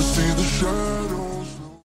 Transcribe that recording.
see the shadow